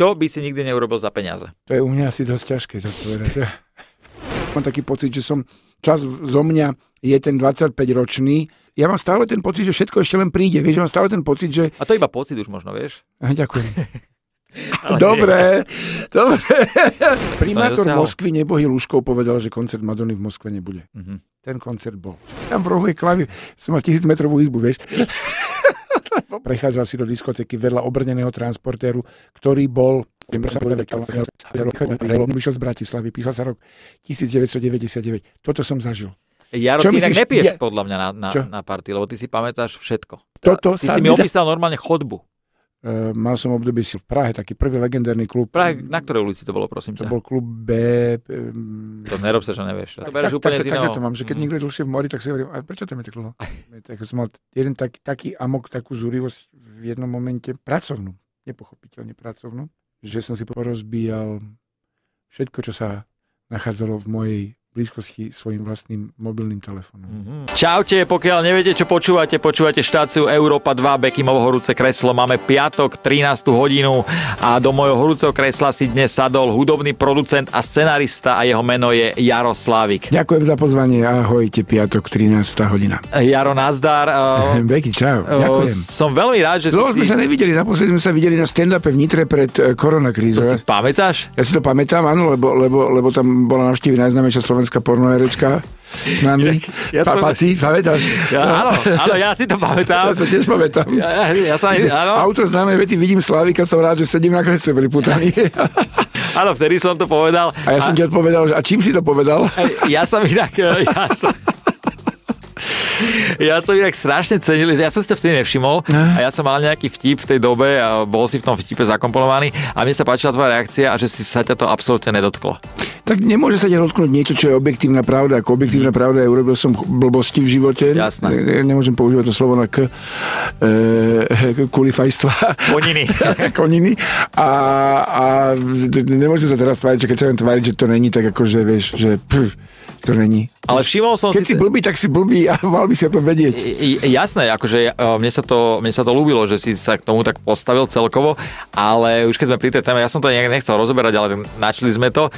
čo by si nikdy neurobil za peniaze? To je u mňa asi dosť ťažké zodpovedať. Mám taký pocit, že som čas zo mňa je ten 25-ročný. Ja mám stále ten pocit, že všetko ešte len príde. Vieš, mám stále ten pocit, že... A to iba pocit už možno, vieš? Ďakujem. dobre, dobre. Primátor Moskvy nebohy Lúškov povedal, že koncert Madony v Moskve nebude. Uh-huh. Ten koncert bol. Tam v rohu je klavír. Som mal tisíc metrovú izbu, vieš. Prechádzal si do diskotéky vedľa obrneného transportéru, ktorý bol vyšiel z Bratislavy, písal sa rok 1999. Toto som zažil. Jaro, Čo ty myslíš? nepieš ja... podľa mňa na, na, na party, lebo ty si pamätáš všetko. Toto ty sa si mi opísal normálne chodbu. Uh, mal som obdobie si v Prahe, taký prvý legendárny klub. Prahe, na ktorej ulici to bolo, prosím ťa? To bol klub B. Um, to nerob sa, že nevieš. To tak, úplne tak, tak, to mám, že keď mm. niekto je dlhšie v mori, tak si hovorím, a prečo to je tak dlho? tak som mal jeden tak, taký amok, takú zúrivosť v jednom momente pracovnú, nepochopiteľne pracovnú, že som si porozbíjal všetko, čo sa nachádzalo v mojej blízkosti svojim vlastným mobilným telefónom. Mm-hmm. Čaute, pokiaľ neviete, čo počúvate, počúvate štáciu Európa 2, Bekimovo horúce kreslo. Máme piatok, 13. hodinu a do mojho horúceho kresla si dnes sadol hudobný producent a scenarista a jeho meno je Jaro Slávik. Ďakujem za pozvanie, ahojte, piatok, 13. hodina. Jaro, nazdar. Uh, Beky, čau, ďakujem. Som veľmi rád, že Dlho si... sme sa nevideli, naposledy sme sa videli na stand-upe v Nitre pred e, koronakrízou. To si pamätáš? Ja si to pamätám, áno, lebo, lebo, lebo tam bola navštívi najznámejšia slovenská pornoherečka s nami. Ja, ja som... Pati, pamätáš? Ja, áno, áno, ja si to pamätám. Ja sa tiež pamätám. Ja, ja, ja sa, áno. Auto známe vety, vidím Slavika, som rád, že sedím na kresle priputaný. Áno, vtedy som to povedal. A ja som a... ti odpovedal, že a čím si to povedal? Ja som inak, ja som... ja som inak strašne cenil, že ja som si to vtedy nevšimol a ja som mal nejaký vtip v tej dobe a bol si v tom vtipe zakomponovaný a mne sa páčila tvoja reakcia a že si sa ťa to absolútne nedotklo. Tak nemôže sa ťa dotknúť niečo, čo je objektívna pravda. Ako objektívna mm. pravda je, urobil som blbosti v živote. Jasné. Ne, nemôžem používať to slovo na k. E, kulifajstva. Koniny. Koniny. A, a nemôžem sa teraz tváriť, že keď sa viem tváriť, že to není, tak akože vieš, že pff, to není. Ale všimol som Keď si... si blbý, tak si blbý a mal by si o tom vedieť. Jasné, akože e, mne sa, to, mne sa to ľúbilo, že si sa k tomu tak postavil celkovo, ale už keď sme pri tej téme, ja som to nejak nechcel rozoberať, ale načli sme to,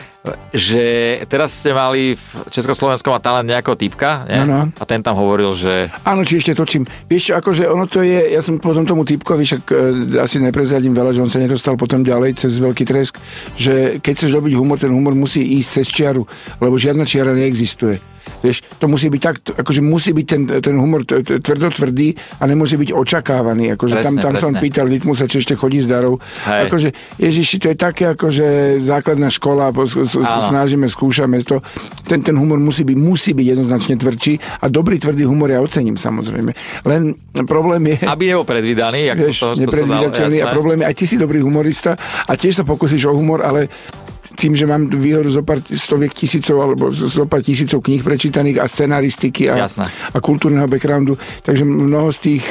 že teraz ste mali v Československom a talent nejakého typka, nie? No, no. A ten tam hovoril, že... Áno, či ešte točím. Vieš čo, akože ono to je, ja som potom tomu typkovi, však e, asi neprezradím veľa, že on sa nedostal potom ďalej cez veľký tresk, že keď chceš robiť humor, ten humor musí ísť cez čiaru, lebo žiadna čiara neexistuje. Vieš, to musí byť tak, akože musí byť ten, ten humor tvrdo tvrdý a nemôže byť očakávaný. Akože presne, tam, tam presne. som pýtal Litmusa, či ešte chodí s darou. Hej. Akože, Ježiši, to je také akože základná škola, snažíme, skúšame to. Ten, ten humor musí byť, musí byť jednoznačne tvrdší a dobrý tvrdý humor ja ocením samozrejme. Len problém je... Aby nebol predvídaný, jak vieš, to, to, to sa dal, a problém je, aj ty si dobrý humorista a tiež sa pokúsiš o humor, ale tým, že mám výhodu zo pár stoviek tisícov alebo zo pár tisícov kníh prečítaných a scenaristiky a, a kultúrneho backgroundu, takže mnoho z tých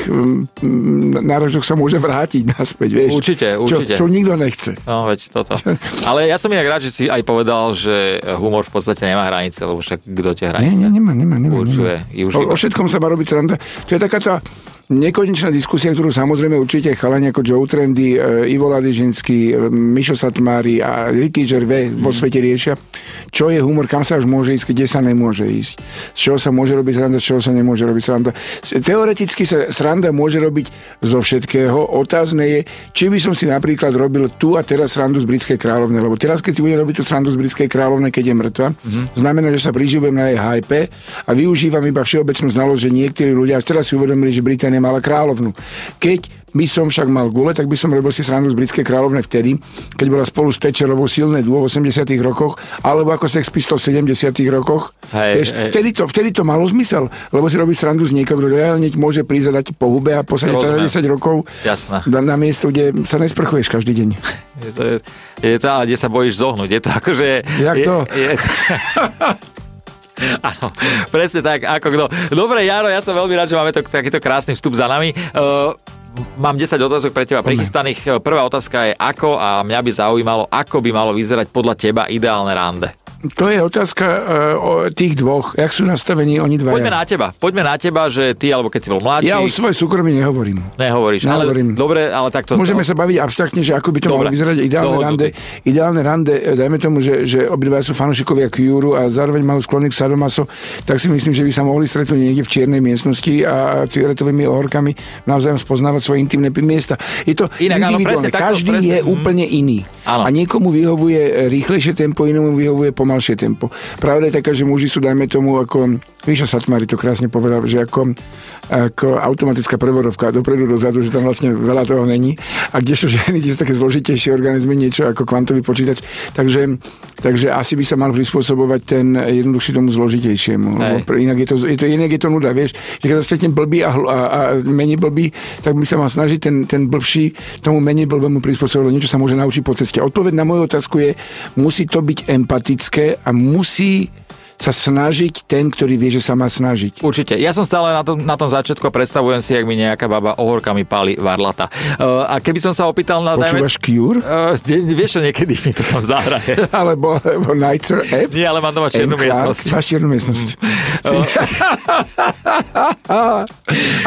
náražok sa môže vrátiť naspäť, vieš. Určite, určite. Čo, čo nikto nechce. No, veď toto. Ale ja som inak rád, že si aj povedal, že humor v podstate nemá hranice, lebo však kto tie hranice? Nie, nie, nemá, nemá, nemá. Určuje, nemá. O, o všetkom sa má robiť sranda. To je taká tá nekonečná diskusia, ktorú samozrejme určite chalani ako Joe Trendy, e, Ivo Ladežinský, e, Mišo Satmári a Ricky Gervais mm. vo svete riešia, čo je humor, kam sa už môže ísť, kde sa nemôže ísť. Z čoho sa môže robiť sranda, z čoho sa nemôže robiť sranda. Teoreticky sa sranda môže robiť zo všetkého. Otázne je, či by som si napríklad robil tu a teraz srandu z britskej kráľovne, lebo teraz, keď si budem robiť tú srandu z britskej kráľovne, keď je mŕtva, mm. znamená, že sa priživujem na jej hype a využívam iba všeobecnú znalosť, že niektorí ľudia, teraz si uvedomili, že Británia mala kráľovnu. Keď by som však mal gule, tak by som robil si srandu z britskej kráľovne vtedy, keď bola spolu s Thatcherovou silné dô v 80 rokoch, alebo ako Sex Pistols v 70 rokoch. Hej, Vieš, hej. Vtedy, to, vtedy to malo zmysel, lebo si robí srandu z niekoho, kto reálne môže prísť a dať po hube a posadiť 10 rokov Jasné. Na, na miesto, kde sa nesprchuješ každý deň. Je to, je, je to, kde sa bojíš zohnúť. Je to akože... Jak to? Je, je, Áno, presne tak, ako kto. Dobre, Jaro, ja som veľmi rád, že máme to, takýto krásny vstup za nami. Uh, mám 10 otázok pre teba prichystaných. E, prvá otázka je ako a mňa by zaujímalo, ako by malo vyzerať podľa teba ideálne rande. To je otázka uh, o tých dvoch. Jak sú nastavení oni dva? Poďme na teba. Poďme na teba, že ty, alebo keď si bol mladší. Ja o svojej súkromí nehovorím. Nehovoríš, Nehovorím. ale dobre, ale takto. Môžeme sa baviť abstraktne, že ako by to Dobre. malo vyzerať ideálne Dohodnutý. rande. Ideálne rande, e, dajme tomu, že, že obidva sú fanúšikovia Cure a zároveň majú sklony k sadomaso, tak si myslím, že by sa mohli stretnúť niekde v čiernej miestnosti a cigaretovými ohorkami navzájom spoznávať svoje intimné miesta. Je to Inak, áno, presne takto, Každý presne. je Mhm. úplne iný. Áno. A niekomu vyhovuje rýchlejšie tempo, inému vyhovuje pomalšie tempo. Pravda je taká, že muži sú, dajme tomu, ako Ríša Satmari to krásne povedal, že ako, ako automatická prevodovka dopredu, dozadu, že tam vlastne veľa toho není. A kdežto ženy, kde sú také zložitejšie organizmy, niečo ako kvantový počítač. Takže, takže asi by sa mal prispôsobovať ten jednoduchší tomu zložitejšiemu. Inak je, to, je to, inak je to nuda, vieš. Že keď stretnem blbý a, a, a menej blbý, tak by sa mal snažiť ten, ten blbší tomu menej blbému prispôsobiť, lebo niečo sa môže naučiť po ceste. Odpoveď na moju otázku je, musí to byť empatické a musí sa snažiť ten, ktorý vie, že sa má snažiť. Určite. Ja som stále na tom, na tom začiatku a predstavujem si, jak mi nejaká baba ohorkami páli varlata. Uh, a keby som sa opýtal na... Počúvaš Cure? Uh, vieš, čo niekedy mi to tam zahraje. Alebo, alebo Nitzer App? Nie, ale mám doma čiernu miestnosť. Máš čiernu miestnosť. Mm. Si...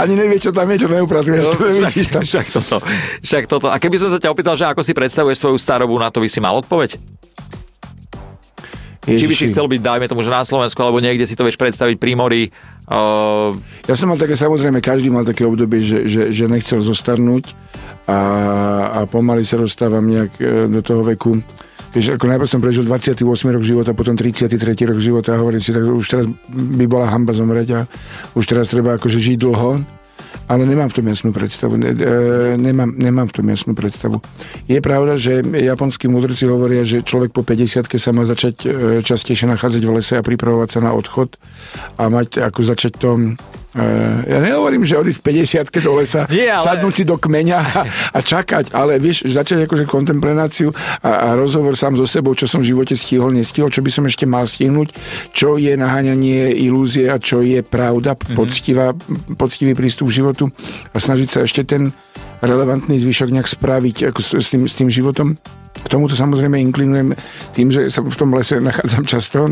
Ani nevie, čo tam je, čo neupratuješ. Nevidíš tam. však, toto, však toto. A keby som sa ťa opýtal, že ako si predstavuješ svoju starobu, na to by si mal odpoveď? Či by si Ježiši. chcel byť, dajme tomu, že na Slovensku, alebo niekde si to vieš predstaviť pri mori. Uh, Ja som mal také, samozrejme, každý mal také obdobie, že, že, že nechcel zostarnúť a, a pomaly sa dostávam nejak e, do toho veku. Vieš, ako najprv som prežil 28 rok života, potom 33 rok života a hovorím si, tak už teraz by bola hamba zomrieť a už teraz treba akože žiť dlho. Ale nemám v tom jasnú predstavu. Ne, e, nemám, nemám v tom jasnú predstavu. Je pravda, že japonskí mudrci hovoria, že človek po 50 sa má začať e, častejšie nachádzať v lese a pripravovať sa na odchod a mať ako začať to e, ja nehovorím, že odísť v 50 do lesa, Nie, ale- sadnúť si do kmeňa a, a čakať, ale vieš, začať akože kontemplenáciu a, a rozhovor sám so sebou, čo som v živote stihol, nestihol, čo by som ešte mal stihnúť, čo je naháňanie ilúzie a čo je pravda, Mhm. poctivá, poctivý prístup k životu a snažiť sa ešte ten relevantný zvyšok nejak spraviť ako s, s, tým, s tým životom. K tomuto samozrejme inklinujem tým, že sa v tom lese nachádzam často,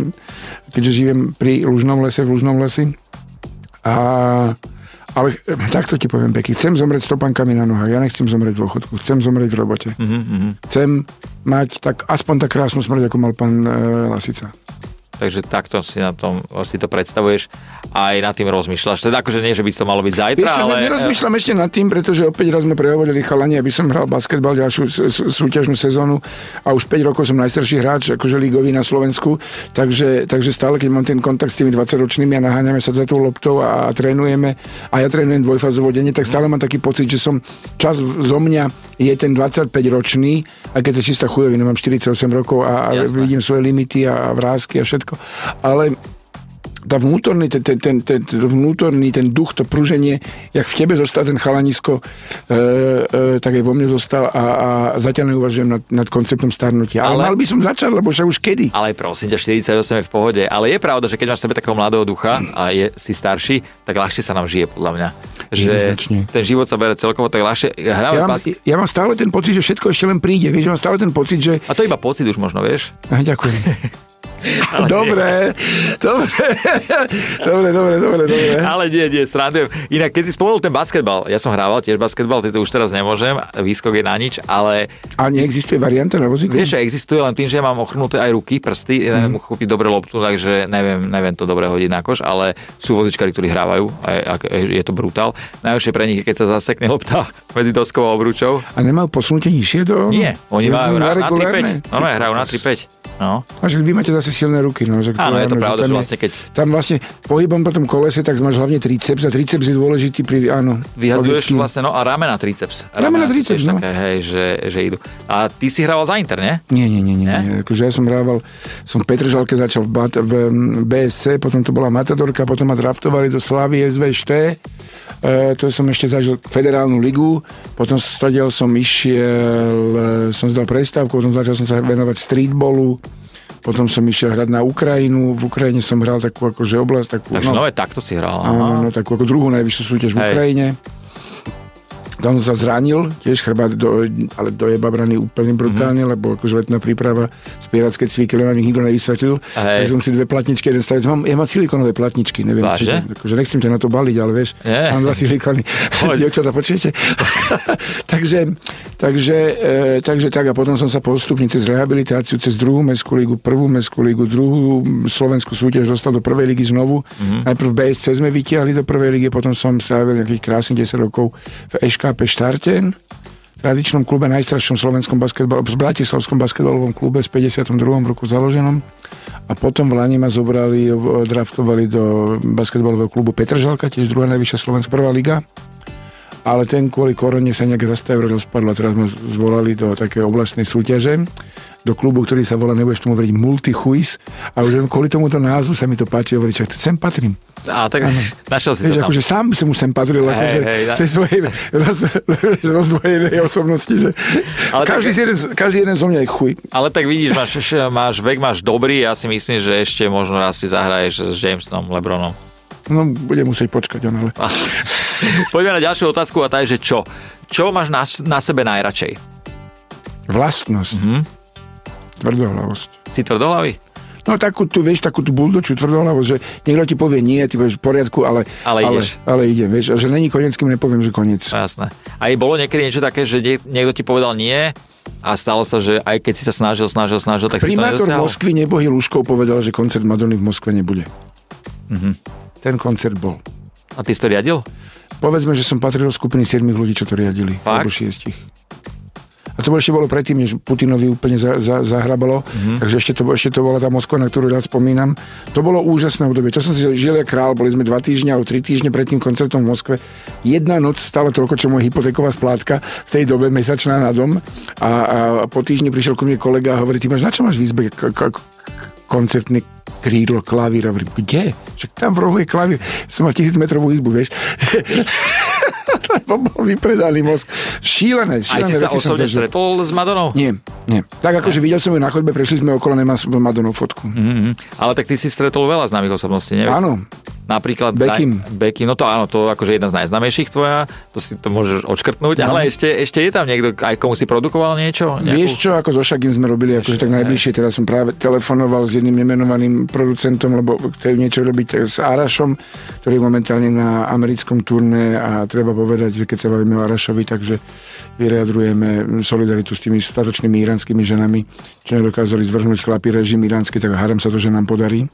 keďže žijem pri Lužnom lese, v Lužnom lesi. A, ale eh, takto ti poviem, Beky, chcem zomrieť stopankami na nohách, ja nechcem zomrieť v dôchodku, chcem zomrieť v robote. uh-huh. Chcem mať tak aspoň tak krásnu smrť, ako mal pán e, Lasica. Takže takto si na tom si to predstavuješ a aj nad tým rozmýšľaš. Teda akože nie, že by to malo byť zajtra, Vieš ale... nerozmýšľam ešte nad tým, pretože opäť raz sme prehovorili chalani, aby som hral basketbal ďalšiu súťažnú sezónu a už 5 rokov som najstarší hráč, akože ligový na Slovensku, takže, takže stále, keď mám ten kontakt s tými 20-ročnými a naháňame sa za tú loptou a, a trénujeme a ja trénujem dvojfázovo denne, tak stále mám taký pocit, že som čas zo mňa je ten 25-ročný, a keď je čistá chujovina, mám 48 rokov a, a Jasné. vidím svoje limity a, a vrázky a všetko, ale tá vnútorný, ten, ten, ten, ten, ten vnútorný, ten duch, to pruženie, jak v tebe zostal ten chalanisko, e, e, tak aj vo mne zostal a, a zatiaľ neuvažujem nad, nad konceptom starnutia. Ale, Ale- mal by som začať, lebo však už kedy. Ale prosím ťa, 48 je v pohode. Ale je pravda, že keď máš sebe takého mladého ducha a je, si starší, tak ľahšie sa nám žije, podľa mňa. Že Jednoznačne. ten život sa bere celkovo tak ľahšie. Hráme Ja mám, pas... ja mám stále ten pocit, že všetko ešte len príde. Vieš, ja mám stále ten pocit, že... A to iba pocit už možno, vieš? Aha, ďakujem. dobre, dobre, dobre, dobre, dobre, dobre. Ale nie, nie, strandujem. Inak, keď si spomenul ten basketbal, ja som hrával tiež basketbal, to už teraz nemôžem, výskok je na nič, ale A neexistuje varianta na vozíku? vieš, existuje len tým, že ja mám ochrnuté aj ruky, prsty, ja neviem uchopiť dobre loptu, takže neviem, neviem to dobre hodiť na koš, ale sú vozičkári, ktorí hrávajú a je, je to brutál. Najhoršie pre nich je, keď sa zasekne lopta medzi doskou a obručou. A nemajú posunutie nižšie do... Nie, oni majú na, na regulérne? 3-5. No, no, hrajú na 3-5. No. A že vy máte zase silné ruky. No, že Áno, je to že pravda, tam že vlastne keď Tam vlastne pohybom po tom kolese, tak máš hlavne triceps a triceps je dôležitý pri, áno. vyhadzuješ vlastne, no a ramena triceps. Ramena triceps, no. Také, hej, že, že idú. A ty si hrával za Inter, nie? Nie, nie, nie, nie. Nie. Akože ja som hrával, som v Petržalke začal v, Bat- v BSC, potom to bola Matadorka, potom ma draftovali do Slavy SVŠT, e, to som ešte zažil federálnu ligu, potom stadiaľ som išiel, e, som zdal prestávku, potom začal som sa venovať potom som išiel hrať na Ukrajinu, v Ukrajine som hral takú akože oblasť, takú, Takže no, no takto si hral. Áno, no, takú ako druhú najvyššiu súťaž v Hej. Ukrajine. Tam sa zranil, tiež chrbát, do, ale do jeba brany úplne brutálne, mm-hmm. lebo akože letná príprava, spieracké cviky, len nám ich nikto nevysvetlil. Tak som si dve platničky, jeden stavec. Mám, ja mám silikonové platničky, neviem. Váže? Či, akože nechcem ťa na to baliť, ale vieš, Nie. mám dva silikony. Dievčata, počujete? takže, takže, e, takže tak a potom som sa postupne cez rehabilitáciu, cez druhú mestskú ligu, prvú mestskú ligu, druhú slovenskú súťaž dostal do prvej ligy znovu. Mm-hmm. Najprv BSC sme vytiahli do prvej ligy, potom som strávil nejakých krásnych 10 rokov v EŠKP Štarten tradičnom klube, najstaršom slovenskom basketbal, v Bratislavskom basketbalovom klube z 52. roku založenom. A potom v Lani ma zobrali, draftovali do basketbalového klubu Petržalka, tiež druhá najvyššia slovenská prvá liga. Ale ten kvôli korone sa nejaké zastavilo, rozpadlo a teraz ma zvolali do také oblastnej súťaže do klubu, ktorý sa volá, nebudeš tomu veriť, Multichuis. A už kvôli tomuto názvu sa mi to páči, hovorí, čak sem patrím. A tak ano. našiel si tam. akože sám som už sem patril, Hej, akože z tej svojej roz, rozdvojenej osobnosti, že Ale každý, tak- jeden, každý jeden zo mňa je chuj. Ale tak vidíš, máš, máš vek, máš dobrý, ja si myslím, že ešte možno raz si zahraješ s Jamesonom, Lebronom. No, budem musieť počkať, on, ale... Poďme na ďalšiu otázku a tá je, že čo? Čo máš na, na sebe najradšej? Vlastnosť. Mhm. Tvrdohlavosť. Si tvrdohlavý? No takú tu, vieš, takú tú buldočú tvrdohlavosť, že niekto ti povie nie, ty povieš v poriadku, ale... Ale ideš. Ale, ale ide, vieš, a že není koniec, kým nepoviem, že koniec. Jasné. A aj bolo niekedy niečo také, že nie, niekto ti povedal nie a stalo sa, že aj keď si sa snažil, snažil, snažil, tak Primátor si to nedosiahol? Moskvy Nebohy Luškov povedal, že koncert Madony v Moskve nebude. Mhm. Ten koncert bol. A ty si to riadil? Povedzme, že som patril do skupiny 7 ľudí, čo to riadili. Fakt? Alebo 6. A to ešte bolo predtým, než Putinovi úplne za, za, zahrabalo. Mhm. Mm-hmm. Takže ešte to, ešte to bola tá Moskva, na ktorú rád spomínam. To bolo úžasné obdobie. To som si žil jak král. Boli sme dva týždne alebo tri týždne pred tým koncertom v Moskve. Jedna noc stále toľko, čo moja hypotéková splátka v tej dobe mesačná na dom. A, a po týždni prišiel ku mne kolega a hovorí, ty máš na čo máš v izbe k- k- koncertný krídlo, klavír. A hovorím, kde? Však tam v rohu je klavír. Som mal tisíc metrovú izbu, vieš. Lebo bol vypredaný mozg. Šílené, Aj šílené si sa osobne stretol s Madonou? Nie, nie. Tak akože videl som ju na chodbe, prešli sme okolo, nemá s Madonou fotku. Mhm. Ale tak ty si stretol veľa známych osobností, neviem? Áno, Napríklad... Daj, Beckham, no to áno, to akože jedna z najznámejších tvoja, to si to môžeš odškrtnúť, No. ale ešte, ešte je tam niekto, aj komu si produkoval niečo? Vieš čo, ako so Šagim sme robili, akože tak najbližšie, teraz som práve telefonoval s jedným nemenovaným producentom, lebo chcel niečo robiť s Arašom, ktorý je momentálne na americkom turné a treba povedať, že keď sa bavíme o Arašovi, takže vyjadrujeme solidaritu s tými statočnými iránskymi ženami, čo nedokázali zvrhnúť chlapi režim iránsky, tak hádam sa to, že nám podarí.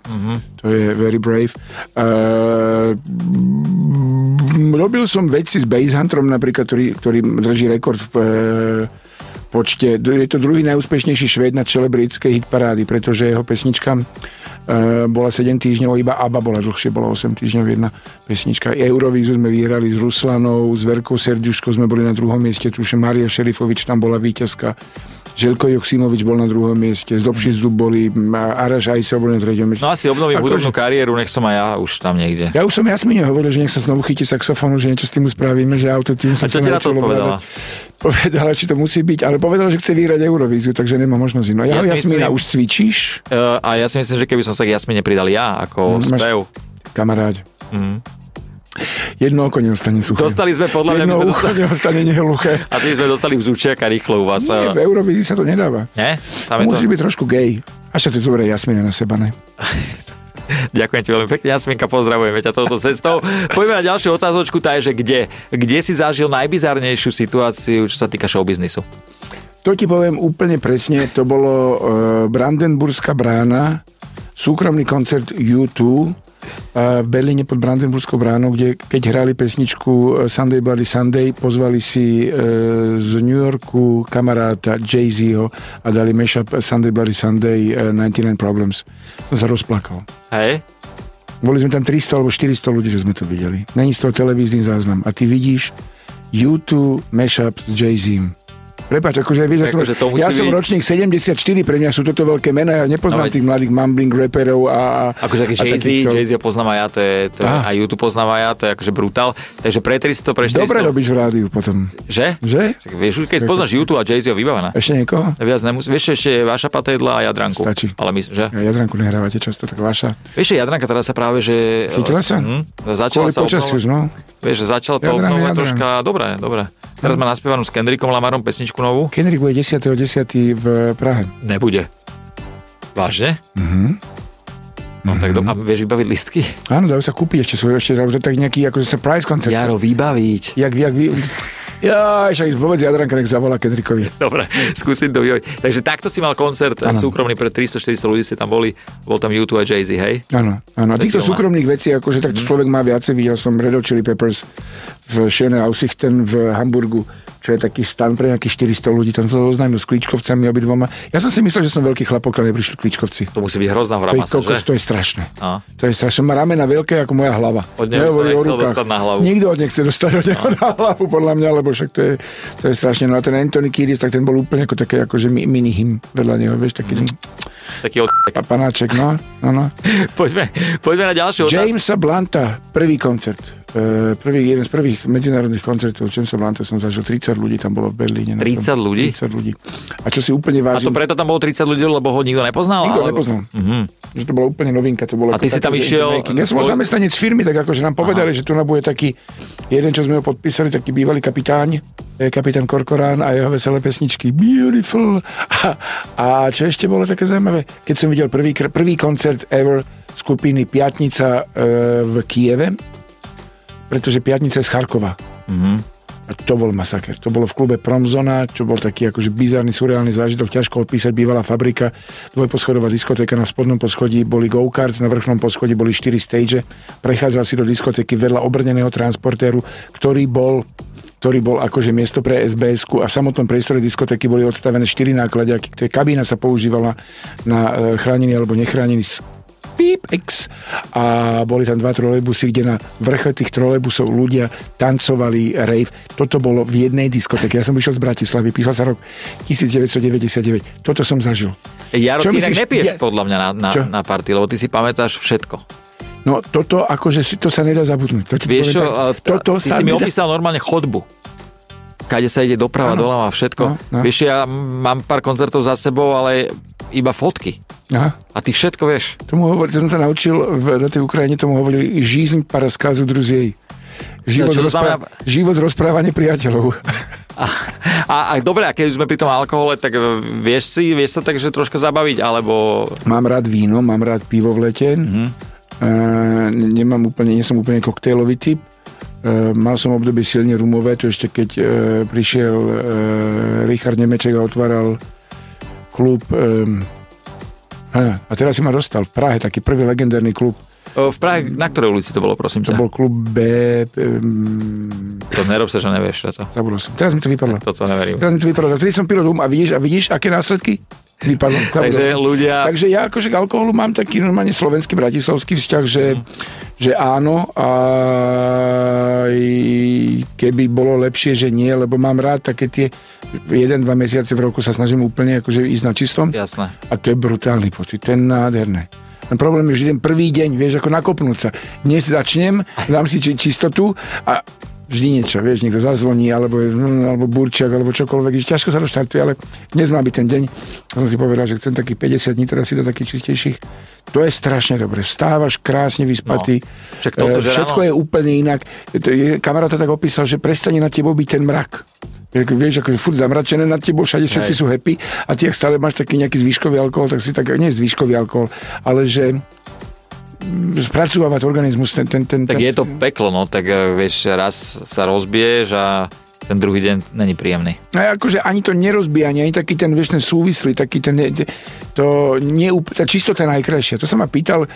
To je very brave. Uh, robil som veci s Basehunterom napríklad, ktorý, ktorý drží rekord v eh, počte. Je to druhý najúspešnejší švéd na čele britskej hitparády, pretože jeho pesnička uh, bola 7 týždňov, iba ABBA bola dlhšie, bola 8 týždňov jedna pesnička. Eurovízu sme vyhrali s Ruslanou, s Verkou Serdiuškou sme boli na druhom mieste, tuším Maria Šerifovič tam bola víťazka. Želko Joksimovič bol na druhom mieste, z Dobšizdu boli, Araš Ajsa bol na treťom mieste. No asi obnovím Akože- hudobnú kariéru, nech som aj ja už tam niekde. Ja už som Jasmine hovoril, že nech sa znovu chytí saxofónu, že niečo s tým spravíme, že auto tým A čo ti na to odpovedala? Povedala, či to musí byť, ale povedala, že chce vyhrať Eurovíziu, takže nemá možnosť inú. Ja Ja, Jasmina, myslím- už cvičíš, Uh, a ja si myslím, že keby som sa k Jasmine pridal ja, ako Mm, máš- spev. kamaráď. Mm. Jedno oko neostane suché. Dostali sme podľa mňa... Jedno ucho dostali, neostane nehluché. asi sme dostali vzúčiaka rýchlo u vás. Nie, v Eurovízii sa to nedáva. Nie? Tam je to... Musíš byť trošku gay. Až sa to zoberie Jasmina na seba, ne? Ďakujem ti veľmi pekne, Jasminka, pozdravujeme ťa touto cestou. Poďme na ďalšiu otázočku, tá je, že kde? Kde si zažil najbizarnejšiu situáciu, čo sa týka showbiznisu? To ti poviem úplne presne. To bolo uh, Brandenburská brána, súkromný koncert U2 uh, v Berlíne pod Brandenburskou bránou, kde keď hrali pesničku eh, Sunday Bloody Sunday, pozvali si uh, z New Yorku kamaráta Jay-Zho a dali mashup Sunday Bloody Sunday uh, 99 Problems. Sa rozplakal. Hej? Boli sme tam 300 alebo 400 ľudí, že sme to videli. Není z toho televízny záznam. A ty vidíš U2 mashup s Jay-Zim. Prepač, akože vieš, ja, som, Akože ja som byť- ročník 74, pre mňa sú toto veľké mená, ja No nepoznám veď- tých mladých mumbling rapperov a... a Akože taký a Jay-Z, takýchto- Jay-Z ho poznám aj ja, to je, to je, a YouTube poznám aj ja, to je akože brutál. Takže pre 300, pre 400... Dobre robíš v rádiu potom, Že? že? Však Vieš, keď poznáš YouTube a Jay-Z ho vybavená. Ešte niekoho? Viac nemusí. Vieš, ešte Vaša Patedla a Jadranku. Stačí. Ale my, že? Ja Jadranku nehrávate často, tak vaša. Vieš, Jadranka teraz sa práve, že... Chytila sa? Hm, začala Kvôli sa počasiu, no. Vieš, že začalo to jadran. troška, dobre, dobre. Teraz má naspievanú s Kendrickom Lamarom pesničku novú. Kendrick bude 10.10. v Prahe. Nebude. Vážne? Mhm. No tak do, a vieš vybaviť listky? Áno, dajú sa kúpiť ešte svoj, ešte tak nejaký akože surprise koncert. Jaro, vybaviť. Jak, jak vy... Ja, však povedz Jadranka, nech zavolá Kendrickovi. Dobre, skúsim to vybaviť. Takže takto si mal koncert Áno. súkromný pre 300-400 ľudí ste tam boli. Bol tam YouTube a Jay-Z, hej? Áno, áno. A týchto súkromných vecí, akože tak človek má viacej. Videl som Red Hot Chili Peppers v Schöne Aussichten v Hamburgu, čo je taký stan pre nejakých 400 ľudí. Tam sa oznámil s klíčkovcami obidvoma. Ja som si myslel, že som veľký chlapok, ale neprišli klíčkovci. To musí byť hrozná hora To je, masa, kokos, to je strašné. A. To je strašné. Má ramena veľké ako moja hlava. Od neho sa o rukách. dostať na hlavu. Nikto od nechce dostať od neho na hlavu, podľa mňa, lebo však to je, to je strašne. No a ten Anthony Kiedis, tak ten bol úplne ako také akože mi- mini hym vedľa neho, vieš, taký Mhm. Taký od... a panáček, no, no, no. poďme, poďme na ďalšiu otázku. Jamesa Blanta, prvý koncert. E, prvý, jeden z prvých medzinárodných koncertov Jamesa Blanta som zažil. 30 ľudí tam bolo v Berlíne. na 30 tom. ľudí? 30 ľudí. A čo si úplne A vážim, to preto tam bolo 30 ľudí, lebo ho nikto nepoznal? nikto alebo- nepoznal. Mhm. Že to bola úplne novinka. To bolo A ty si tam išiel-. Ja som bol zamestnanec firmy, tak akože nám povedali, že tu na bude taký jeden, čo sme ho podpísali, taký bývalý kapitáň, kapitán Korkorán a jeho veselé pesničky Beautiful. A, a čo ešte bolo také zaujímavé, keď som videl prvý, prvý koncert ever skupiny Piatnica e, v Kieve, pretože Piatnica je z Charkova. Mhm. A to bol masaker. To bolo v klube Promzona, čo bol taký akože bizarný, surreálny zážitok, ťažko opísať, bývalá fabrika, dvojposchodová diskotéka na spodnom poschodí, boli go-karts, na vrchnom poschodí boli 4 stage, prechádzal si do diskotéky vedľa obrneného transportéru, ktorý bol ktorý bol akože miesto pre sbs a v samotnom priestore diskotéky boli odstavené 4 nákladiaky, ktoré kabína sa používala na e, chránený alebo nechránený Píp X a boli tam dva trolejbusy, kde na vrche tých trolejbusov ľudia tancovali rave. Toto bolo v jednej diskotéke. Ja som vyšiel z Bratislavy, písal sa rok 1999. Toto som zažil. Jaro, Čo ty myslíš? nepiješ Ja- podľa mňa na, na, Čo? na party, lebo ty si pamätáš všetko. No toto akože si to sa nedá zabudnúť. To Vieš čo, tak, toto ty sa si mi nedá... opísal normálne chodbu. Kade sa ide doprava, Áno. doľava, všetko. No, no. Vieš, ja mám pár koncertov za sebou, ale iba fotky. Aha. A ty všetko vieš. Tomu hovorí, to som sa naučil v, na tej Ukrajine, tomu hovorili žízň para skazu druziej. Život, to rozpráva, znamená? život rozprávanie priateľov. A, a, a dobre, a keď sme pri tom alkohole, tak e, vieš si, vieš sa takže troška zabaviť, alebo... Mám rád víno, mám rád pivo v lete. Mhm. Uh, nemám úplne, nie som úplne koktejlový typ. Uh, mal som obdobie silne rumové, to ešte keď uh, prišiel uh, Richard Nemeček a otváral klub um, a, a teraz si ma dostal v Prahe, taký prvý legendárny klub. E, V Prahe, na ktorej ulici to bolo, prosím To ťa? bol klub B... Um, To nerob sa, že nevieš čo to. zabudol som. Teraz mi to vypadlo. Toto neverím. Teraz mi to vypadlo. Vtedy som pil rum a vidíš, a vidíš, aké následky? Vypadlo. Takže ľudia... Takže ja akože k alkoholu mám taký normálne slovenský bratislavský vzťah, že, Mhm. že áno a keby bolo lepšie, že nie, lebo mám rád také tie jeden, dva mesiace v roku sa snažím úplne akože ísť na čistom Jasné. a to je brutálny pocit, to je nádherné. Ten problém je, že ten prvý deň, vieš, ako nakopnúť sa. Dnes začnem, dám si či- čistotu a vždy niečo, vieš, niekto zazvoní, alebo, mm, alebo burčiak, alebo čokoľvek, že ťažko sa to štartuje, ale dnes má byť ten deň. A som si povedal, že chcem takých 50 dní, teraz si do takých čistejších. To je strašne dobre. Stávaš krásne vyspatý. No. Však toto, E, že Všetko ráno- je úplne inak. Kamarát to tak opísal, že prestane na tebou byť ten mrak. Vieš, Vieš, ako je furt zamračené nad tebou, všade všetci sú happy a ty, ak stále máš taký nejaký zvýškový alkohol, tak si tak, nie zvýškový alkohol, ale že spracúvať organizmus ten, ten, ten, Tak ten, je to peklo, no, tak e, vieš, raz sa rozbiješ a ten druhý deň není príjemný. No akože ani to nerozbijanie, ani taký ten, vieš, ten súvislý, taký ten, to nie, tá čistota je najkrajšia. To sa ma pýtal e,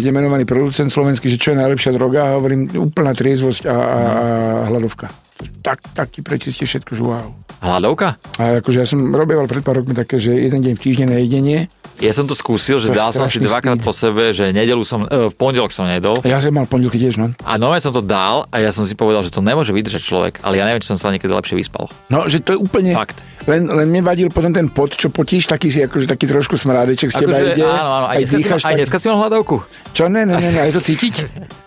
nemenovaný producent slovenský, že čo je najlepšia droga a hovorím, úplná triezvosť a, a, a hladovka. Tak, tak ti prečistí všetko, že wow. Hladovka? A akože ja som robieval pred pár rokmi také, že jeden deň v týždni na jedenie. Ja som to skúsil, že To dal som si dvakrát po sebe, že nedelu som, e, v pondelok som nedol. Ja som mal pondelky tiež, no. A nové som to dal a ja som si povedal, že to nemôže vydržať človek, ale ja neviem, či som sa niekedy lepšie vyspal. No, že to je úplne... Fakt. Len, len mne vadil potom ten pot, čo potíš, taký si akože taký trošku smrádeček z teba Akože, ide. áno, áno, aj, aj dneska, si, dýcháš mal- aj tak... dneska si mal hladovku. Čo, ne, ne, ne, ne, je to cítiť?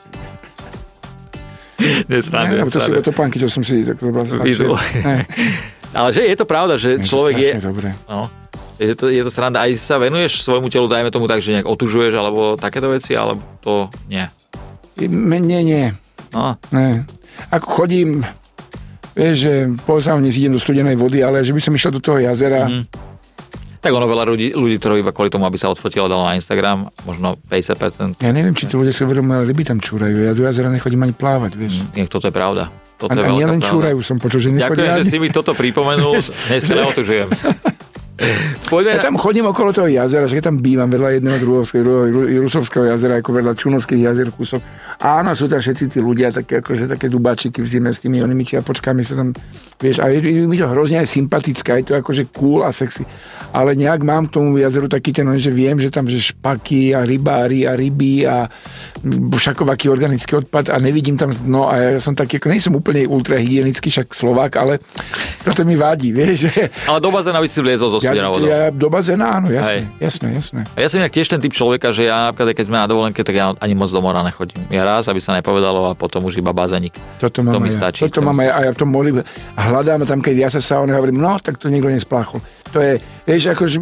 Ne, Nesrandujem, lebo to sú topánky, čo som si tak. Vizu. Ne, Ale že je to pravda, že ne, to človek je... Dobré. No, je to, je to sranda. Aj sa venuješ svojmu telu, dajme tomu tak, že nejak otužuješ, alebo takéto veci, alebo to nie. Nie, nie, No, ne. ako chodím, vieš, že po idem do studenej vody, ale že by som išiel do toho jazera, mm. Tak ono veľa ľudí, ľudí to robí iba kvôli tomu, aby sa odfotilo, dalo na Instagram, možno 50%. Ja neviem, či to ľudia si uvedomujú, ale ryby tam čúrajú. Ja do jazera nechodím ani plávať, vieš. Nech toto je pravda. Toto A, je a nielen čúrajú som počul, že nechodia Ďakujem, že ani... si mi toto pripomenul. Dnes neotužujem. Poďme Ja tam chodím okolo toho jazera, že tam bývam vedľa jedného druhého Rusovského jazera, ako vedľa Čunovských jazier kúsok. Áno, sú tam všetci tí ľudia, také, akože, také dubáčiky v zime s tými onými čiapočkami sa tam, vieš, a je, je mi to hrozne aj sympatické, je to akože cool a sexy. Ale nejak mám k tomu jazeru taký ten, že viem, že tam že špaky a rybári a ryby a všakovaký organický odpad a nevidím tam dno a ja som taký, ako nejsem úplne ultrahygienický, však Slovák, ale toto mi vadí, vieš, že Ale do bazéna by si vliezol so ja, vodou. ja do bazéna, áno, jasné, Hej. jasné, jasné. A ja som inak tiež ten typ človeka, že ja keď sme na dovolenke, tak ja ani moc do mora nechodím. Ja raz, aby sa nepovedalo a potom už iba bazénik. Toto To mi ja. stačí, Toto to mám ja. A ja mori a hľadám tam, keď ja sa saune hovorím, no, tak to nikto nespláchol. To je, vieš, akože,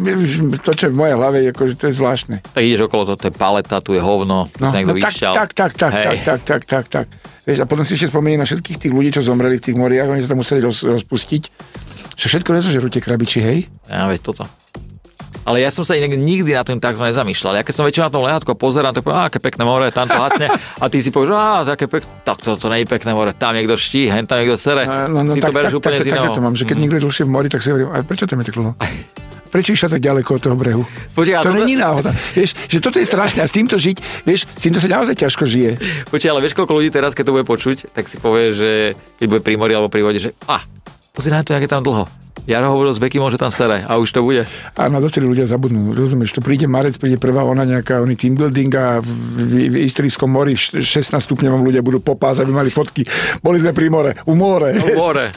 to, čo je v mojej hlave, akože to je zvláštne. Tak ideš okolo toho, to je paleta, tu je hovno, tu No, sa niekto no tak, vyšťal. tak, tak, tak, Hej. tak, tak, tak, tak, tak. Vieš, a potom si ešte spomenie na všetkých tých ľudí, čo zomreli v tých moriach, oni sa tam museli roz, rozpustiť. Že všetko nezožerú tie krabiči, hej? Ja, veď toto. Ale ja som sa inak nikdy na tým takto nezamýšľal. Ja keď som väčšinou na tom lehátku pozerám, tak poviem, "Á, aké pekné more, tam to hasne. A ty si povieš, á, také pekné, tak to, to nie je pekné more, tam niekto ští, hen tam niekto sere. No, no, ty tak, to bereš tak, úplne tak, z tak, iného. tak, to mám, že keď niekto je dlhšie v mori, tak si hovorím, a prečo tam je tak dlho? Prečo išla tak ďaleko od toho brehu? Počkaj, a to toto- není náhoda. Vieš, že toto je strašné a s týmto žiť, vieš, s týmto sa naozaj ťažko žije. Počkaj, ale vieš, koľko ľudí teraz, keď to bude počuť, tak si povie, že keď bude pri mori alebo pri vode, že a, na to, jak je tam dlho. Jaro hovoril s Becky, že tam sere a už to bude. Áno, dovtedy ľudia zabudnú, rozumieš, to príde marec, príde prvá ona nejaká, oný team building a v, v, Istrijskom mori v š- 16 stupňovom ľudia budú popásať, aby mali fotky. Boli sme pri more, u more. U more.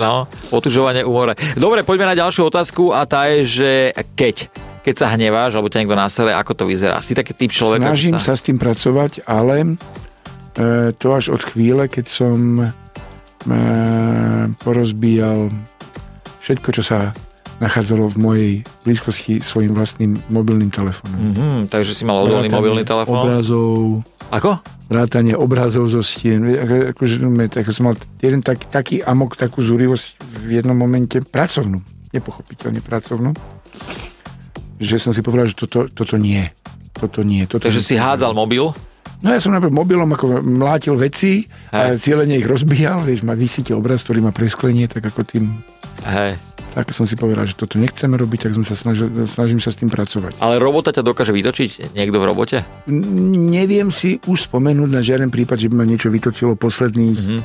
No, otužovanie u more. Dobre, poďme na ďalšiu otázku a tá je, že keď keď sa hneváš, alebo ťa niekto nasere, ako to vyzerá? Si taký typ človeka? Snažím čo sa s tým pracovať, ale e, to až od chvíle, keď som porozbíjal všetko, čo sa nachádzalo v mojej blízkosti svojim vlastným mobilným telefónom. Mhm, takže si mal odolný mobilný telefón. Obrazov, Ako? vrátanie obrazov zo stien. Akože, no, ako som mal jeden tak, taký amok, takú zúrivosť v jednom momente pracovnú, nepochopiteľne pracovnú, že som si povedal, že toto, toto nie. Toto nie. Toto Takže nie. si hádzal mobil? No ja som napríklad mobilom ako mlátil veci a cieľene ich rozbíjal, vieš, má vysíte obraz, ktorý má presklenie, tak ako tým Hej. tak som si povedal, že toto nechceme robiť, tak som sa snažil, snažím sa s tým pracovať. Ale robota ťa dokáže vytočiť? Niekto v robote? N- Neviem si už spomenúť na žiaden prípad, že by ma niečo vytočilo posledných, Mhm.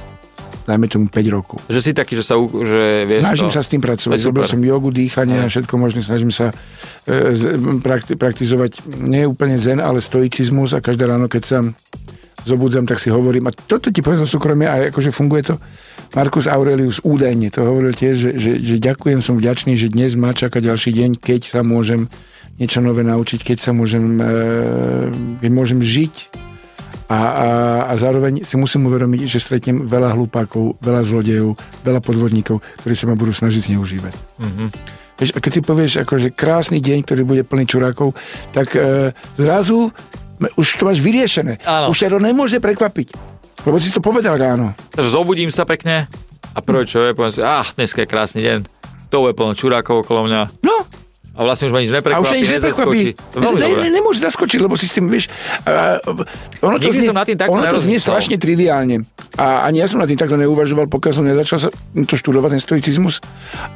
Dajme tomu 5 rokov. Že si taký, že sa, že vieš Snažím to... sa s tým pracovať. Je Robil super. som jogu, dýchanie a všetko možné. Snažím sa e, z- prakti- praktizovať nie úplne zen, ale stoicizmus a každé ráno, keď sa zobudzam, tak si hovorím, a toto ti poviem zo súkromia, a akože funguje to, Marcus Aurelius údajne to hovoril tiež, že, že, že ďakujem, som vďačný, že dnes má čaká ďalší deň, keď sa môžem niečo nové naučiť, keď sa môžem, e, keď môžem žiť a, a, a zároveň si musím uvedomiť, že stretnem veľa hlupákov, veľa zlodejov, veľa podvodníkov, ktorí sa ma budú snažiť zneužívať. Mhm. Vieš, a keď si povieš, akože krásny deň, ktorý bude plný čurákov, tak e, zrazu už to máš vyriešené. Áno. Už ťa to nemôže prekvapiť. Lebo si to povedal ráno. Takže zobudím sa pekne a prvé čo je, poviem si, ah, dneska je krásny deň. To bude plno čurákov okolo mňa. No, A vlastne už ma nič a neprekvapí. už sa nič neprekvapí. Ne, ne, nemôže zaskočiť, lebo si s tým, vieš, a, ono to Nikdy znie, som nad tým takto ono to znie strašne triviálne. A ani ja som nad tým takto neuvažoval, pokiaľ som nezačal sa to študovať, ten stoicizmus.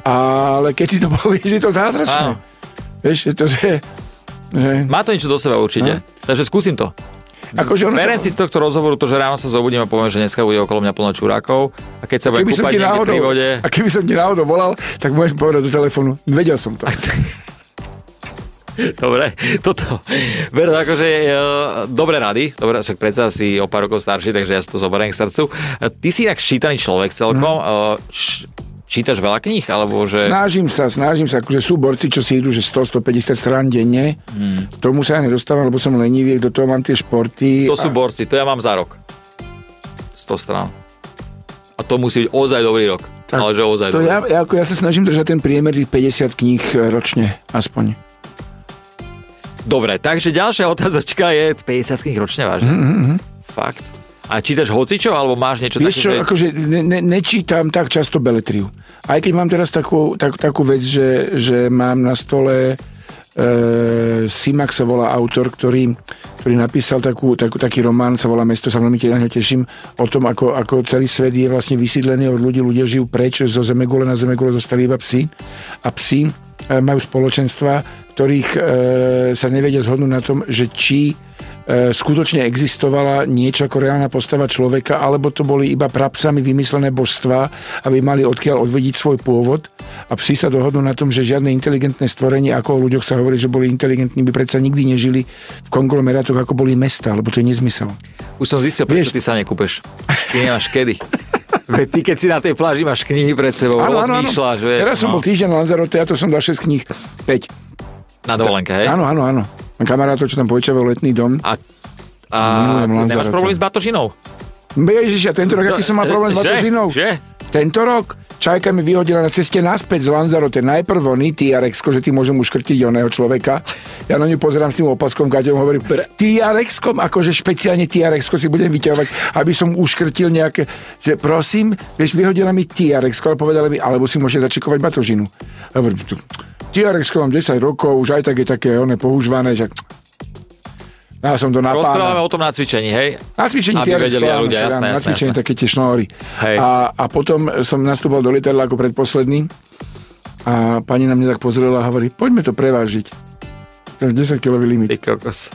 Ale keď si to povieš, je to zázračné. Áno. Vieš, je to, že... že Má to niečo do seba určite. Takže skúsim to. akože ono Beriem sa, si z tohto rozhovoru to, že ráno sa zobudím a poviem, že dneska bude okolo mňa plno čurákov a keď sa budem kúpať náhodou, pri vode... a keby som ti náhodou volal, tak môžeš povedať do telefónu, vedel som to. Dobre, toto. Ver, akože e, dobré rady, dobre, však predsa si o pár rokov starší, takže ja si to zoberiem k srdcu. E, Ty si inak ščítaný človek celkom. Mm. Š, čítaš veľa kníh, alebo že... Snažím sa, snažím sa, akože sú borci, čo si idú, že 100-150 strán denne. Hmm. Tomu sa ja nedostávam, lebo som lenivý, do toho mám tie športy. To sú borci, to ja mám za rok. 100 strán. A to musí byť ozaj dobrý rok. Tak, ale že ozaj to dobrý. ja, ja, ako ja sa snažím držať ten priemer tých 50 kníh e, ročne, aspoň. Dobre, takže ďalšia otázočka je 50 kníh ročne vážne. Mhm, Fakt. A čítaš hocičo, alebo máš niečo Vieš čo, také, že... akože ne, ne, nečítam tak často beletriu. Aj keď mám teraz takú, tak, takú vec, že, že mám na stole e, Simak sa volá autor, ktorý, ktorý napísal takú, takú, taký román, sa volá Mesto, sa veľmi na ňo teším, o tom, ako, ako celý svet je vlastne vysídlený od ľudí, ľudia žijú preč, zo Zemegule na Zemegule zostali iba psi a psi majú spoločenstva, ktorých e, sa nevedia zhodnúť na tom, že či e, skutočne existovala niečo ako reálna postava človeka, alebo to boli iba prapsami vymyslené božstva, aby mali odkiaľ odvediť svoj pôvod. A psi sa dohodnú na tom, že žiadne inteligentné stvorenie, ako o ľuďoch sa hovorí, že boli inteligentní, by predsa nikdy nežili v konglomerátoch, ako boli mesta, lebo to je nezmysel. Už som zistil, prečo Vieš- ty sa nekúpeš. Ty nemáš kedy. Veď ty, keď si na tej pláži máš knihy pred sebou, rozmýšľaš, vieš, Teraz som no, bol týždeň na Lanzarote, ja to som dal 6 kníh, 5. na dovolenke, hej? Áno, áno, áno. Mám kamarátov, čo tam požičiavajú letný dom. A, a nemáš problém s batožinou? Ježiš, a tento rok, aký som mal problém s batožinou? Že? Tento rok Čajka mi vyhodila na ceste naspäť z Lanzarote. Najprv oný TRX, že ty môžem uškrtiť oného človeka. Ja na ňu pozerám s tým opaskom, káďom hovorím, TRX, akože špeciálne TRX si budem vyťahovať, aby som uškrtil nejaké, že prosím, vieš, vyhodila mi TRX, ale povedala mi, alebo si môže začikovať batožinu. Hovorím, tu, TRX mám 10 rokov, už aj tak je také one používané, že ja som to na Rozprávame o tom na cvičení, hej? Na cvičení Aby vedeli áno, ľudia, jasné, na cvičení jasné. také tie šnóry. Hej. A, a potom som nastúpal do lietadla ako predposledný a pani na mňa tak pozrela a hovorí, poďme to prevážiť. To je 10 kilový limit. Ty kokos.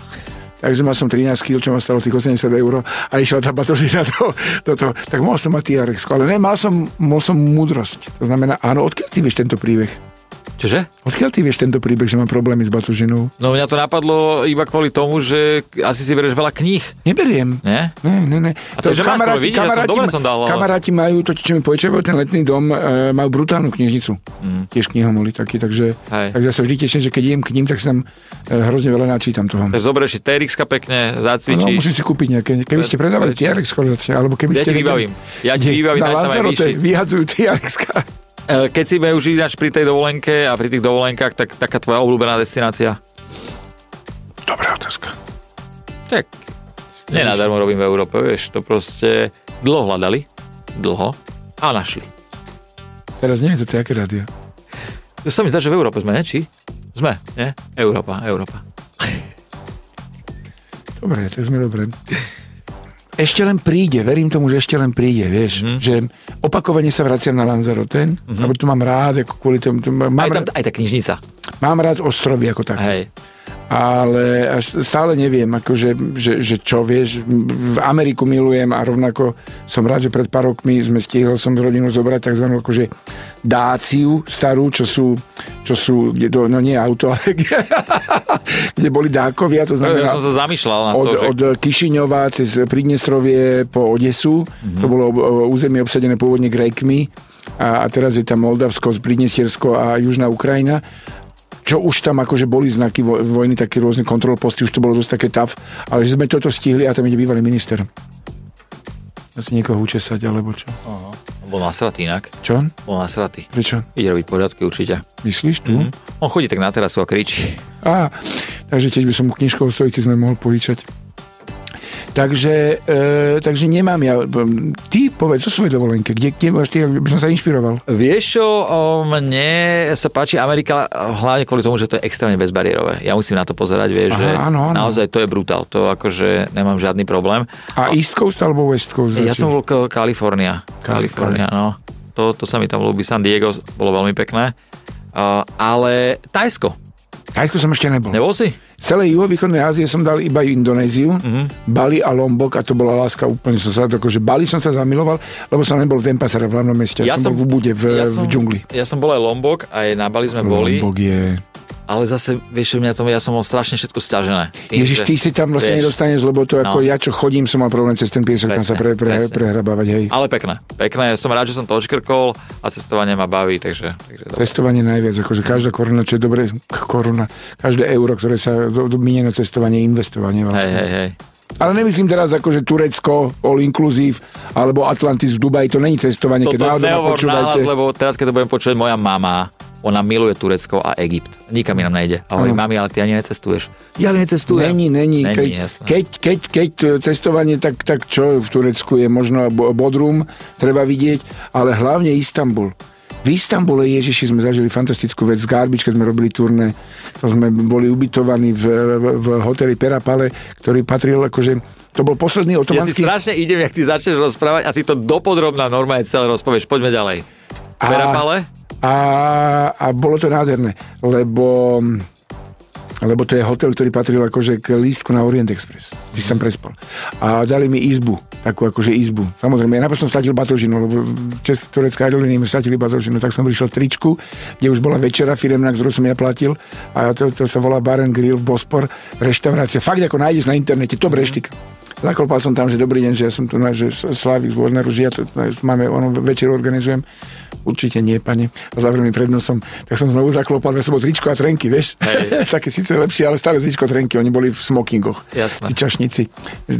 Takže mal som 13 kg, čo ma stalo tých 80 eur a išla tá batožina do, do toho. Tak mohol som mať TRX, ale ne, mal som, mal som múdrosť. To znamená, áno, odkiaľ ty vieš tento príbeh? Čože? Odkiaľ ty vieš tento príbeh, že mám problémy s batožinou? No mňa to napadlo iba kvôli tomu, že asi si berieš veľa kníh, Neberiem. nie? Ne, ne, ne. A to, že máš problém, vidíš, ja som dobre som dal, kamaráti majú, to, čo mi požičiavajú ten letný dom, e, majú brutálnu knižnicu. Mm. Tiež knihomoli taký, takže, Hej. takže ja sa vždy teším, že keď idem k ním, tak sa tam e, hrozne veľa načítam toho. Takže zoberieš si TRX pekne, No, zacvičíš. musím si kúpiť nejaké. Keby ste predávali? TRX alebo keby Ja ste... ti vybavím. Ja ti vybavím, na Lanzarote vyšiť. vyhadzujú TRX. E, Keď si už ináč pri tej dovolenke a pri tých dovolenkách, tak taká tvoja obľúbená destinácia? Dobrá otázka. Tak, nenadarmo robím v Európe, vieš, to proste dlho hľadali, dlho a našli. Teraz to je aké rádio. To sa mi zdá, že v Európe sme, ne? Či? Sme, nie? Európa, Európa. Dobre, tak sme dobre. Ešte len príde, verím tomu, že ešte len príde, vieš, Mhm. mm. že opakovane sa vraciam na Lanzarote, mm-hmm. lebo to mám rád, ako kvôli tomu, to mám, Aj, tam, rád, aj tá knižnica. mám rád ostrovy ako tak. Hej. Ale stále neviem, akože, že, že čo, vieš, v Ameriku milujem a rovnako som rád, že pred pár rokmi sme stihol som rodinu zobrať tzv. akože dáciu starú, čo sú, čo sú no nie auto, ale kde, kde boli dákovia, to Ja znamená som sa zamýšľal na od, to, že... od Kišiňova cez Pridnestrovie po Odesu. Mm-hmm. To bolo územie obsadené pôvodne Grékmi a, a teraz je tam Moldavsko, Pridnestiersko a Južná Ukrajina čo už tam akože boli znaky vo- vojny, také rôzne kontrol posty, už to bolo dosť také tav, ale že sme toto stihli a tam ide bývalý minister. Asi niekoho učesať, alebo čo? Aha. Bol nasratý inak. Čo? Bol nasratý. Prečo? Ide robiť poriadky určite. Myslíš tu? Mm. Mm. On chodí tak na terasu a kričí. Á, takže tiež by som mu knižkov stojíci sme mohol požičať. Takže, e, takže nemám ja... Ty povedz o svojej dovolenke, kde, kde máš ty, aby som sa inšpiroval. Vieš čo, o, mne sa páči Amerika hlavne kvôli tomu, že to je extrémne bezbariérové. Ja musím na to pozerať, vieš, Aha, že áno, áno. naozaj to je brutál. To akože nemám žiadny problém. A East Coast alebo West Coast? Ja som bol Kalifornia. Kalifornia, no. To, to sa mi tam ľúbi. San Diego bolo veľmi pekné. Uh, ale Tajsko. Tajsku som ešte nebol. Nebol si? V celej juhovýchodnej Ázie som dal iba Indonéziu, mm-hmm. Bali a Lombok a to bola láska úplne som sa, akože Bali som sa zamiloval, lebo som nebol v Denpasare v hlavnom meste, ja, som bol v Ubude v, ja v džungli. Ja som bol aj Lombok, aj na Bali sme boli, Lombok je... ale zase, vieš, mňa to, ja som mal strašne všetko stiažené. Tým, Ježiš, že- ty si tam vlastne vieš, nedostaneš, lebo to ako No. ja, čo chodím, som mal problém cez ten piesok tam sa pre, Presne, pre, presne. prehrabávať, hej. Ale pekné, pekné. Som rád, že som to odškrkol a cestovanie ma baví, takže... takže dobre. Cestovanie najviac, akože každá koruna, čo je dobre, koruna, každé euro, ktoré sa do, do, minie na cestovanie, investovanie Hej, vlastne. hej, hej. Ale nemyslím teraz akože Turecko, all inclusive, alebo Atlantis v Dubaji, to není cestovanie, keď Toto náhodou ma nehovor počúvajte. nahlas, lebo teraz, keď to budem počuť moja mama, ona miluje Turecko a Egypt. Nikam inám nejde. A hovorí, mami, ale ty ani necestuješ. Ja necestujem. Není, není. Není, keď, jasné. keď, keď, keď cestovanie, tak, tak čo v Turecku je možno Bo- Bodrum, treba vidieť, ale hlavne Istanbul. V Istambule, Ježiši, sme zažili fantastickú vec. Z Garbage, keď sme robili turné, to sme boli ubytovaní v, v, v hoteli Perapale, ktorý patril akože... To bol posledný Ja si otomanský... strašne idem, jak ty začneš rozprávať a ty to dopodrobná normálne celé rozpovieš. Poďme ďalej. A- Perapale? A, a bolo to nádherné, lebo lebo to je hotel, ktorý patril akože k lístku na Orient Express. Ty si tam prespal. A dali mi izbu, takú akože izbu. Samozrejme, ja najprv som stratil batožinu, lebo čest turecká aerolíny mi stratili batožinu, tak som prišiel tričku, kde už bola večera firemná, ktorú som ja platil a to, to sa volá Bar and Grill v Bospor, reštaurácia. Fakt, ako nájdeš na internete, to breštik. Zaklopal som tam, že dobrý deň, že ja som tu, no, že Slavik z Warneru, že ja tu no, máme, ono, večer organizujem. Určite nie, pane. A zavreli mi pred nosom. Tak som znovu zaklopal, že som bol tričko a trenky, vieš? Hej. Také síce lepšie, ale stále tričko trenky. Oni boli v smokingoch. Jasné. Tí čašníci.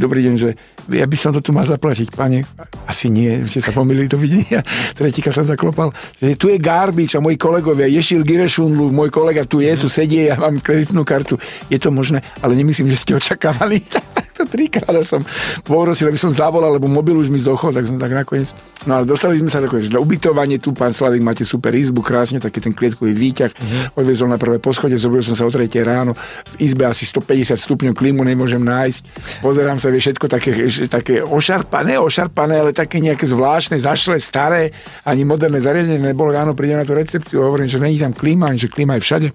Dobrý deň, že ja by som to tu mal zaplatiť, pane. Asi nie, ste sa pomýlili do videnia. Tretíka som zaklopal, že tu je Garbič a moji kolegovia, Ješil Girešunlu, môj kolega tu je, tu sedie, ja mám kreditnú kartu. Je to možné, ale nemyslím, že ste očakávali. to trikrát až som poprosil, aby som zavolal, lebo mobil už mi zdochol, tak som tak nakoniec. No ale dostali sme sa že na ubytovanie tu, pán Slavik, máte super izbu, krásne, taký ten klietkový výťah. Odviezol na prvé poschodie, zobral som sa o 3 ráno. V izbe asi 150 stupňov klímu nemôžem nájsť. Pozerám sa, vie všetko také, také ošarpané, ošarpané, ale také nejaké zvláštne, zašle, staré, ani moderné zariadenie nebolo. Ráno prídem na tú recepciu, hovorím, že není tam klíma, ani že klíma je všade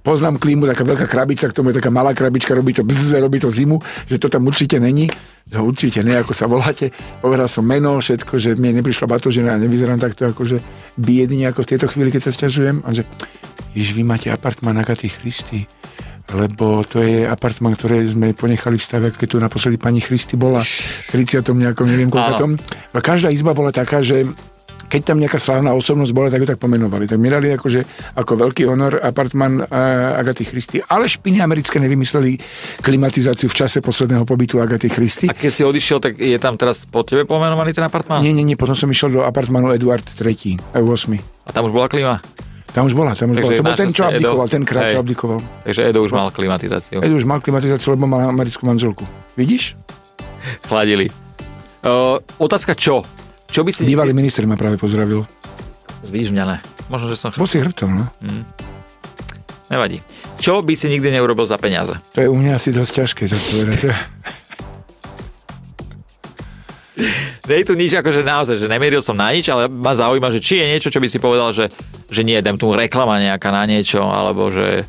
poznám klímu, taká veľká krabica, k tomu je taká malá krabička, robí to bzz, robí to zimu, že to tam určite není. No určite nie, ako sa voláte. Povedal som meno, všetko, že mne neprišla batožina a nevyzerám takto akože biedne ako v tejto chvíli, keď sa sťažujem. A že, jež vy máte apartmán Agaty Christy, lebo to je apartmán, ktoré sme ponechali v stave, keď tu naposledy pani Christy bola v 30. nejakom, neviem koľko Ale každá izba bola taká, že keď tam nejaká slávna osobnosť bola, tak ju tak pomenovali. Tak mi dali akože, ako veľký honor apartman uh, Agaty Christy. Ale špiny americké nevymysleli klimatizáciu v čase posledného pobytu Agaty Christy. A keď si odišiel, tak je tam teraz po tebe pomenovaný ten apartmán? Nie, nie, nie, potom som išiel do apartmanu Eduard III, eh, 8. A tam už bola klíma? Tam už bola, tam už Takže bola. To bol ten, čo Edo. abdikoval, ten krát, čo abdikoval. Takže Edo už mal klimatizáciu. Edu už mal klimatizáciu, lebo mal americkú manželku. Vidíš? Chladili. Uh, otázka čo? Čo by si... Bývalý minister ma práve pozdravil. Vidíš mňa ne. Možno, že som... Bol si hrbtom, no. Nevadí. Čo by si nikdy neurobil za peniaze? To je u mňa asi dosť ťažké zodpovedať. Nie je tu nič, akože naozaj, že nemieril som na nič, ale ma zaujíma, že či je niečo, čo by si povedal, že, že nie, dám tomu reklama nejaká na niečo, alebo že...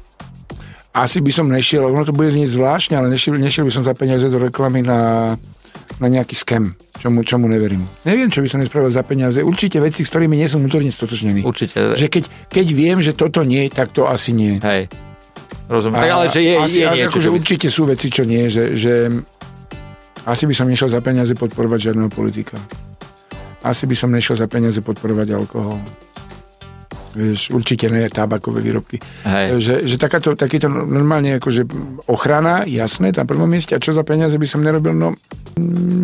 Asi by som nešiel, ono to bude znieť zvláštne, ale nešiel, nešiel by som za peniaze do reklamy na, na nejaký scam, čomu, čomu neverím. Neviem, čo by som nespravil za peniaze. Určite veci, s ktorými nie som vnútorne stotožnený. Určite. Že keď, keď viem, že toto nie, tak to asi nie. Hej. Rozumiem. Tak ale že je, asi, je niečo, čo by... určite sú veci, čo nie, že, že asi by som nešiel za peniaze podporovať žiadneho politika. Asi by som nešiel za peniaze podporovať alkohol. Vieš, určite ne tabakové výrobky. Hej. Že, že takáto, takýto normálne akože ochrana, jasné, na prvom mieste. A čo za peniaze by som nerobil? No,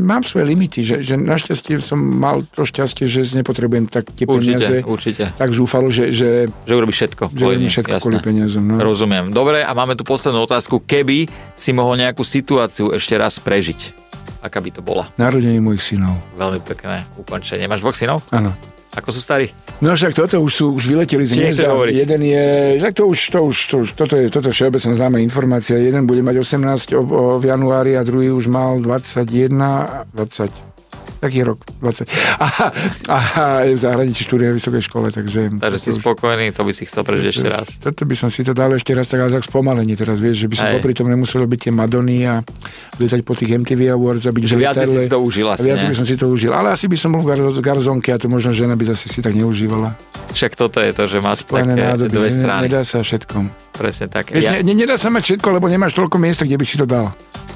mám svoje limity. Že, že našťastie som mal to šťastie, že nepotrebujem tak tie peniaze Určite, určite. tak zúfalo, že, že, Že urobíš všetko. že nim, všetko jasné. kvôli peniazom. No. Rozumiem. Dobre, a máme tu poslednú otázku. Keby si mohol nejakú situáciu ešte raz prežiť, aká by to bola? Narodenie mojich synov. Veľmi pekné ukončenie. Máš dvoch synov? Áno. Ako sú starí? No však toto už sú, už vyleteli z hniezda. Jeden je, však to už, to už, to už toto je, toto je všeobecne známa informácia. Jeden bude mať 18 o, o, v januári a druhý už mal 21, 20, taký rok, 20. A, a, a v zahraničí štúdia v vysokej škole, takže... Takže si už- spokojný, to by si chcel prežiť ešte raz. Toto by som si to dal ešte raz tak ale tak spomalenie teraz, vieš, že by som popri tom nemusel byť tie Madony a lietať po tých MTV Awards a byť Že viac by si to užil asi, viac by som si to užil. Ale asi by som bol v gar- garzonke a to možno žena by zase si tak neužívala. Však toto je to, že má také nádoby. dve strany. Nedá sa všetkom. Presne tak. Vieš, Ja, ne, ne, nedá sa mať všetko, lebo nemáš toľko miesta, kde by si to dal.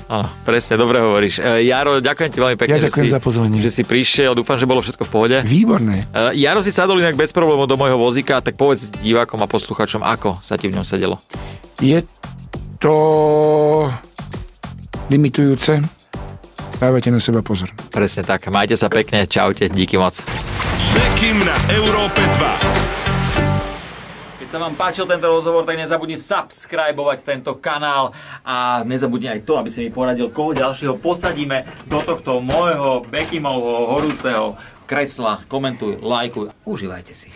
áno, presne, dobre hovoríš. E, Jaro, ďakujem ti veľmi pekne, Ja že, ďakujem si, za pozvanie. že si prišiel. Dúfam, že bolo všetko v pohode. Výborné. E, Jaro si sadol inak bez problémov do môjho vozíka, tak povedz divákom a posluchačom, ako sa ti v ňom sedelo. Je to limitujúce. Dávajte na seba pozor. Presne tak. Majte sa pekne, čaute, díky moc. Bekim na Európe 2. sa vám páčil tento rozhovor, tak nezabudni subscribovať tento kanál a nezabudni aj to, aby si mi poradil, koho ďalšieho posadíme do tohto môjho Bekimovho horúceho kresla. Komentuj, lajkuj, užívajte si.